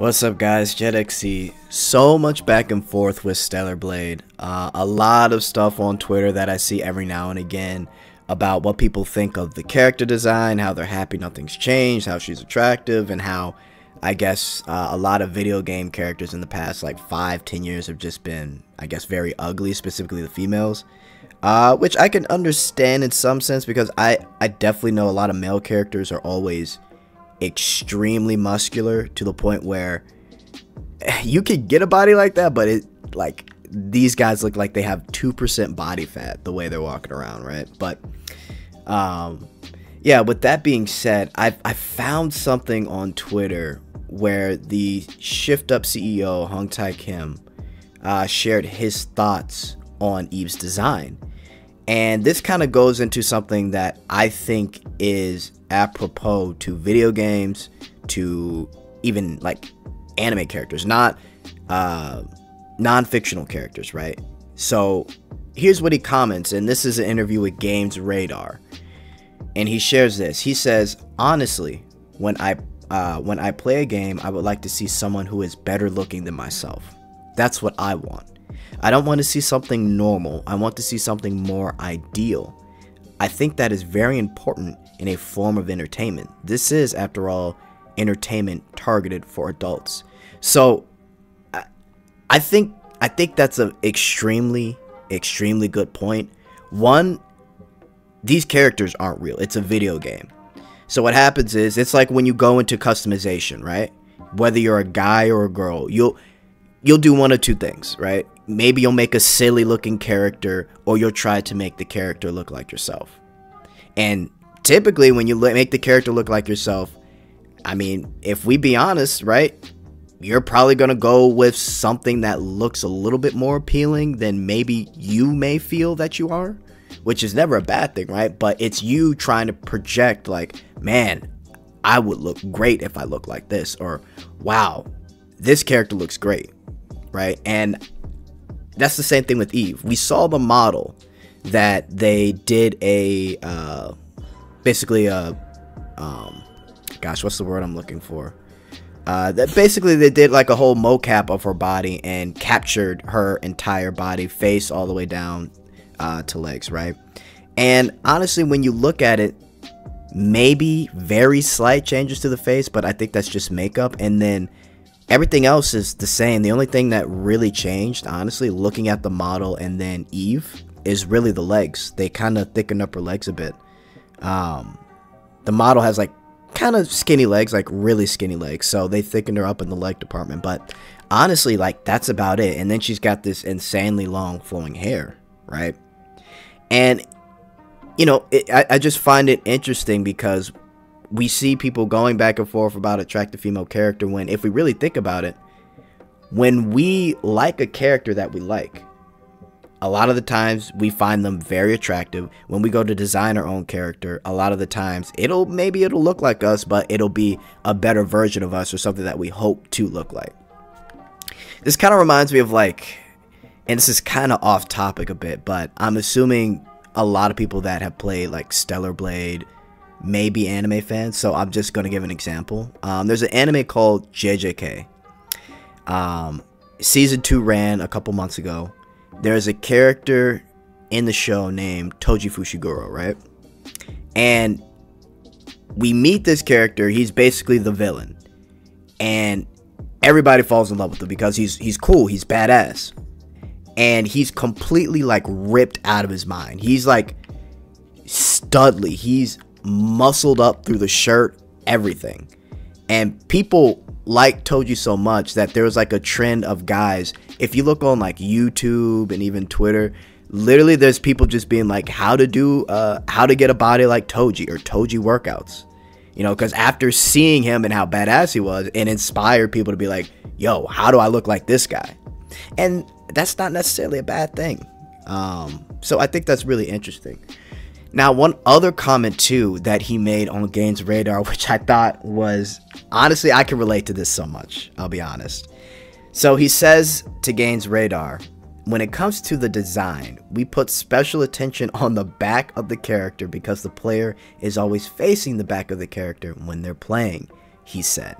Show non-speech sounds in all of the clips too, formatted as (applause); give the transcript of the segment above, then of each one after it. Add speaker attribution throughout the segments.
Speaker 1: What's up guys, JetXC. So much back and forth with Stellar Blade. Uh, a lot of stuff on Twitter that I see every now and again about what people think of the character design, how they're happy nothing's changed, how she's attractive, and how I guess uh, a lot of video game characters in the past like five, ten years have just been, I guess, very ugly, specifically the females. Uh, which I can understand in some sense because I, I definitely know a lot of male characters are always extremely muscular to the point where (sighs) you could get a body like that, but it like these guys look like they have 2% body fat the way they're walking around, right? But um yeah, with that being said, I I found something on Twitter where the Shift Up CEO Hyung Tae Kim uh, shared his thoughts on Eve's design. And this kind of goes into something that I think is apropos to video games, to even like anime characters, not uh, non fictional characters, right? So here's what he comments, and this is an interview with Games Radar. And he shares this. He says, Honestly, when I uh, when I play a game, I would like to see someone who is better looking than myself. That's what I want. I don't want to see something normal. I want to see something more ideal. I think that is very important in a form of entertainment. This is, after all, entertainment targeted for adults. So, I, I think I think that's an extremely, extremely good point. One, these characters aren't real. It's a video game. So what happens is it's like when you go into customization, right? Whether you're a guy or a girl, you'll you'll do one of two things, right? Maybe you'll make a silly looking character or you'll try to make the character look like yourself. And typically when you make the character look like yourself, I mean, if we be honest, right? You're probably going to go with something that looks a little bit more appealing than maybe you may feel that you are, which is never a bad thing, right? But it's you trying to project like, man, I would look great if I look like this or wow, this character looks great, right? And that's the same thing with Eve. We saw the model that they did a uh, basically a um, gosh, what's the word I'm looking for? Uh, that basically they did like a whole mocap of her body and captured her entire body, face all the way down uh, to legs, right? And honestly, when you look at it, maybe very slight changes to the face, but I think that's just makeup. And then everything else is the same. The only thing that really changed, honestly, looking at the model and then Eve, is really the legs. They kind of thicken up her legs a bit. Um, the model has like kind of skinny legs, like really skinny legs. So they thickened her up in the leg department. But honestly, like that's about it. And then she's got this insanely long flowing hair, right? And you know, it, I, I just find it interesting because we see people going back and forth about attractive female character when if we really think about it, when we like a character that we like, a lot of the times we find them very attractive. When we go to design our own character a lot of the times it'll maybe it'll look like us but it'll be a better version of us or something that we hope to look like. This kind of reminds me of like and this is kind of off topic a bit but i'm assuming a lot of people that have played like stellar blade may be anime fans so i'm just going to give an example um, there's an anime called jjk um, season 2 ran a couple months ago there's a character in the show named Toji Fushiguro, right? And we meet this character. He's basically the villain, and everybody falls in love with him because he's he's cool. He's badass, and he's completely like ripped out of his mind. He's like studly. He's muscled up through the shirt, everything, and people like Toji so much that there was like a trend of guys. If you look on like YouTube and even Twitter, literally there's people just being like how to do uh how to get a body like Toji or Toji workouts. You know, because after seeing him and how badass he was, it inspired people to be like, yo, how do I look like this guy? And that's not necessarily a bad thing. Um, so I think that's really interesting. Now, one other comment too that he made on Games Radar, (laughs) which I thought was honestly, I can relate to this so much. I'll be honest. So he says to Games Radar, when it comes to the design, we put special attention on the back of the character because the player is always facing the back of the character when they're playing, he said.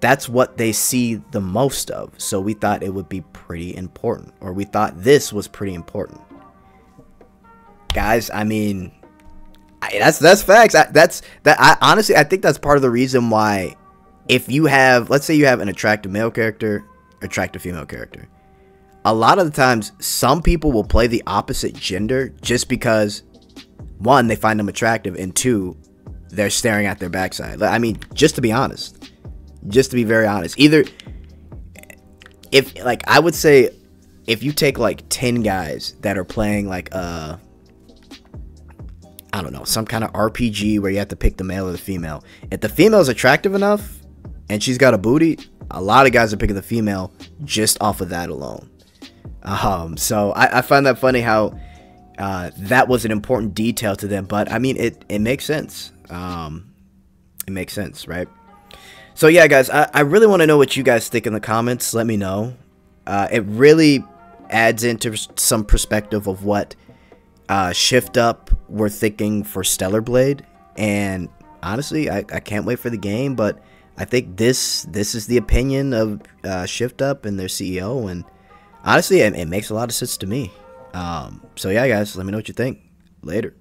Speaker 1: that's what they see the most of. So we thought it would be pretty important, or we thought this was pretty important. Guys, I mean, I, that's that's facts. I, that's that. I honestly, I think that's part of the reason why, if you have, let's say you have an attractive male character, attractive female character, a lot of the times some people will play the opposite gender just because, one, they find them attractive, and two, they're staring at their backside. I mean, just to be honest, just to be very honest, either if like I would say if you take like 10 guys that are playing like uh I don't know, some kind of RPG where you have to pick the male or the female. If the female is attractive enough and she's got a booty, a lot of guys are picking the female just off of that alone. Um, so I, I find that funny how uh, that was an important detail to them, but I mean, it, it makes sense. Um, it makes sense, right? So yeah, guys, I, I really want to know what you guys think in the comments. Let me know. Uh, it really adds into some perspective of what uh, Shift Up we're thinking for Stellar Blade, and honestly, I, I can't wait for the game. But I think this this is the opinion of uh, Shift Up and their CEO, and honestly, it, it, makes a lot of sense to me. Um, so yeah, guys, let me know what you think. Later.